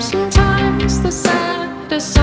Sometimes the saddest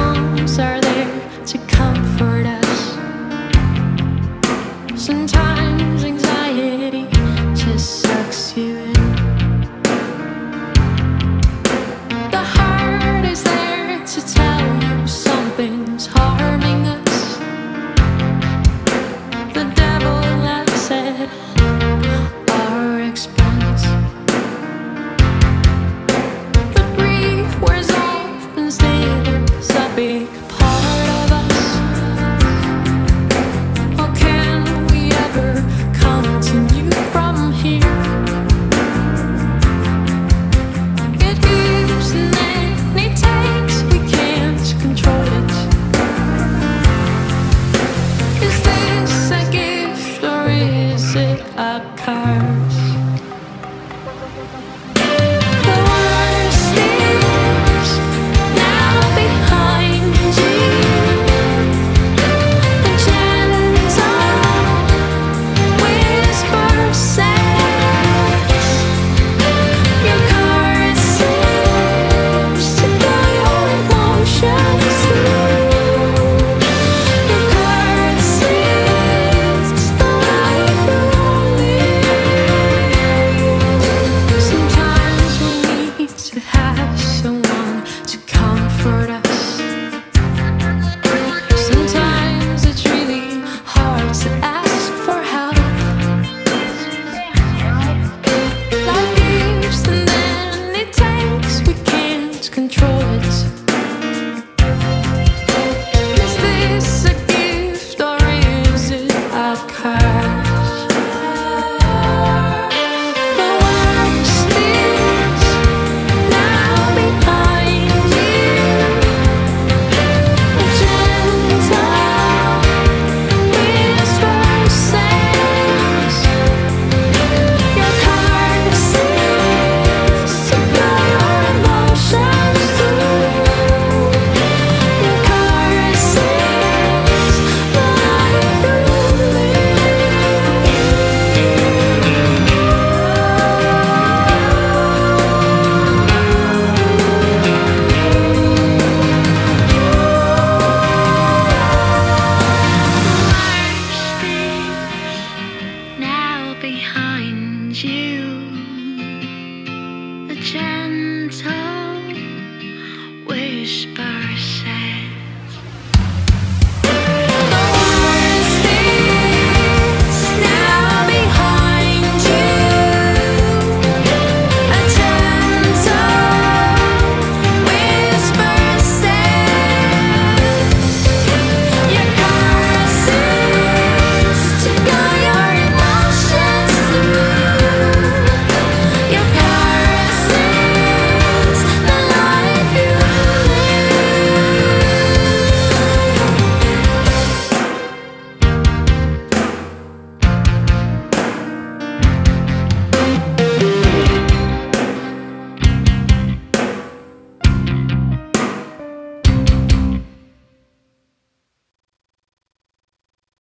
whisper.